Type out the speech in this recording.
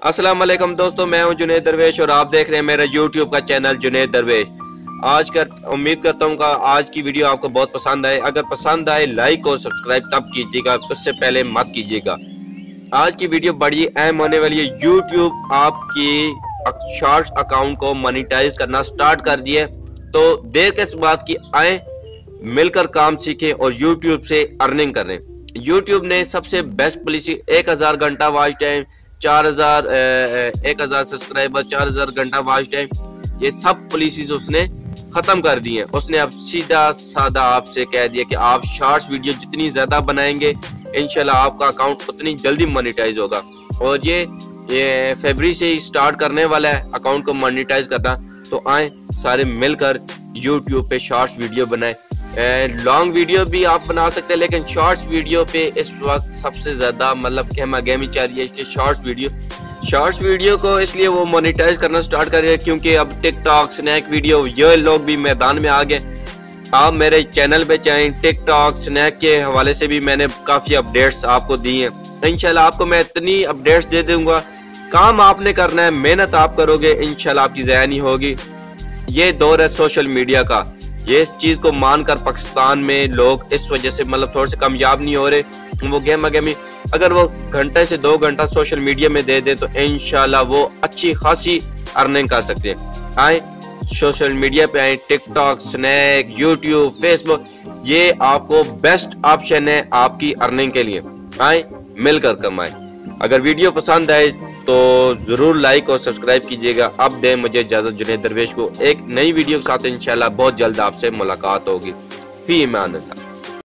अस्सलाम वालेकुम दोस्तों, मैं हूँ जुनेद दरवेश और आप देख रहे हैं मेरा यूट्यूब का चैनल जुनेद दरवेश। आज कर, उम्मीद करता हूँ कि आज की वीडियो आपको बहुत पसंद आए। अगर पसंद आए लाइक और सब्सक्राइब तब कीजिएगा, उससे पहले मत कीजिएगा। आज की वीडियो बड़ी अहम होने वाली है। यूट्यूब आपकी शॉर्ट अकाउंट को मोनिटाइज करना स्टार्ट कर दिए। तो देर किस बात की आए, मिलकर काम सीखें और यूट्यूब से अर्निंग करें। यूट्यूब ने सबसे बेस्ट पॉलिसी एक हज़ार घंटा वॉच टाइम चार हज़ार एक हज़ार सब्सक्राइबर चार हज़ार घंटा वॉच टाइम ये सब पॉलिसीज़ उसने खत्म कर दी है। उसने अब सीधा साधा आपसे कह दिया कि आप शॉर्ट्स वीडियो जितनी ज़्यादा बनाएँगे इनशाला आपका अकाउंट उतनी जल्दी मोनिटाइज होगा। और ये ये फेबरी से ही स्टार्ट करने वाला है अकाउंट को मोनिटाइज करना। तो आए सारे मिलकर यूट्यूब पे शॉर्ट्स वीडियो बनाए। लॉन्ग वीडियो भी आप बना सकते हैं, लेकिन शॉर्ट्स वीडियो पे इस वक्त सबसे ज़्यादा मतलब कहमा गहमी चाह रही है कि शॉर्ट्स वीडियो शॉर्ट्स वीडियो को इसलिए वो मोनिटाइज करना स्टार्ट कर रहे हैं क्योंकि अब टिकटॉक स्नैक वीडियो ये लोग भी मैदान में आ गए। आप मेरे चैनल पे चाहें टिकटॉक स्नैक के हवाले से भी मैंने काफ़ी अपडेट्स आपको दी हैं। इनशाला आपको मैं इतनी अपडेट्स दे दूँगा। काम आपने करना है, मेहनत आप करोगे इनशाला आपकी जया होगी। ये दौर है सोशल मीडिया का। ये इस चीज़ को मानकर पाकिस्तान में लोग इस वजह से मतलब थोड़े से कामयाब नहीं हो रहे। वो गेम गेमी, अगर वो घंटे से दो घंटा सोशल मीडिया में दे दे तो इनशाला वो अच्छी खासी अर्निंग कर सकते हैं। आए, सोशल मीडिया पे आए, टिकटॉक, स्नैक, यूट्यूब, फेसबुक, ये आपको बेस्ट ऑप्शन है आपकी अर्निंग के लिए। आए, मिलकर कमाए। अगर वीडियो पसंद आए तो ज़रूर लाइक और सब्सक्राइब कीजिएगा। अब दें मुझे इजाज़त, जुनेद दरवेश को एक नई वीडियो के साथ इंशाल्लाह बहुत जल्द आपसे मुलाकात होगी। फ़ी ईमान